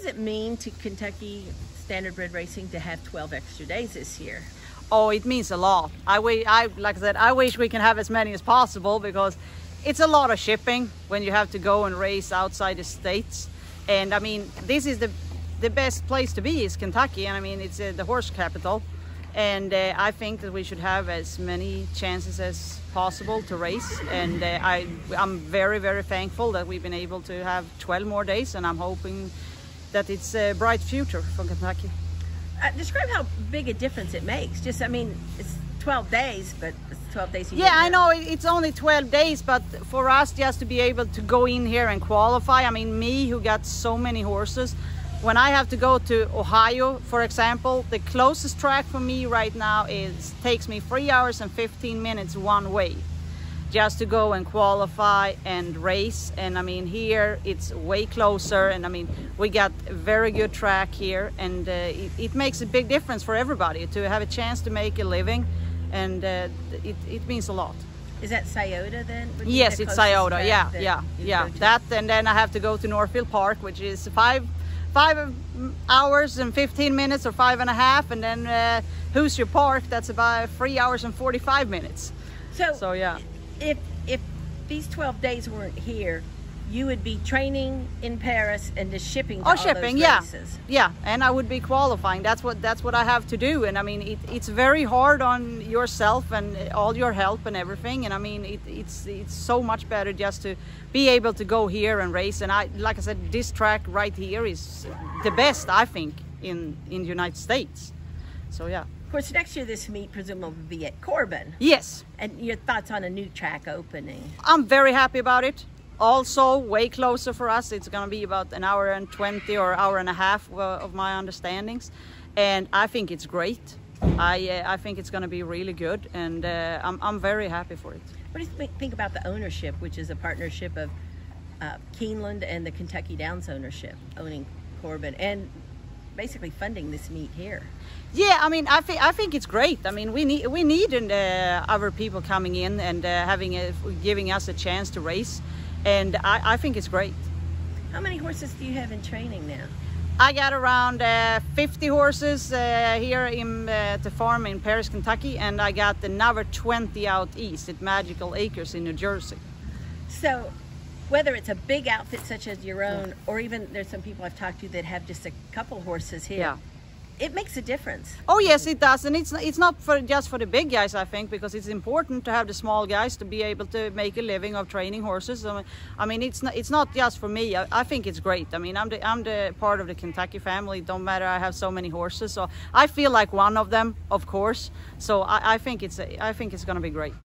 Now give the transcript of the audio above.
does it mean to Kentucky Standardbred Racing to have 12 extra days this year? Oh, it means a lot. I, I like I said, I wish we can have as many as possible because it's a lot of shipping when you have to go and race outside the states. And I mean, this is the the best place to be is Kentucky, and I mean it's uh, the horse capital. And uh, I think that we should have as many chances as possible to race. And uh, I, I'm very, very thankful that we've been able to have 12 more days, and I'm hoping that it's a bright future for Kentucky. Uh, describe how big a difference it makes. Just, I mean, it's 12 days, but it's 12 days. Yeah, I know it's only 12 days, but for us just to be able to go in here and qualify, I mean, me who got so many horses, when I have to go to Ohio, for example, the closest track for me right now is takes me three hours and 15 minutes one way just to go and qualify and race. And I mean, here it's way closer. And I mean, we got a very good track here and uh, it, it, makes a big difference for everybody to have a chance to make a living. And uh, it, it means a lot. Is that Scioto then? Yes, it's Scioto. Yeah, yeah, yeah. That and then I have to go to Northfield Park, which is five five hours and 15 minutes or five and a half and then uh, Hoosier Park that's about three hours and 45 minutes so so yeah if if these 12 days weren't here you would be training in Paris and just shipping oh shipping yeah. yeah and I would be qualifying. That's what that's what I have to do and I mean it, it's very hard on yourself and all your help and everything and I mean it, it's it's so much better just to be able to go here and race and I like I said this track right here is the best I think in in the United States. So yeah of course, next year this meet presumably will be at Corbin. Yes. And your thoughts on a new track opening? I'm very happy about it also way closer for us it's going to be about an hour and 20 or hour and a half of my understandings and i think it's great i uh, i think it's going to be really good and uh, I'm, I'm very happy for it what do you think about the ownership which is a partnership of uh, keeneland and the kentucky downs ownership owning corbin and basically funding this meet here. Yeah, I mean, I think I think it's great. I mean, we need we need uh, other people coming in and uh, having a, giving us a chance to race and I, I think it's great. How many horses do you have in training now? I got around uh, 50 horses uh, here in uh, the farm in Paris, Kentucky, and I got another 20 out east at Magical Acres in New Jersey. So, whether it's a big outfit such as your own, yeah. or even there's some people I've talked to that have just a couple horses here. Yeah it makes a difference. Oh yes, it does, and it's it's not for just for the big guys, I think, because it's important to have the small guys to be able to make a living of training horses. I mean, I mean it's not it's not just for me. I, I, think it's great. I mean, I'm the I'm the part of the Kentucky family. Don't matter, I have so many horses, so I feel like one of them, of course. So I, I think it's I think it's going to be great.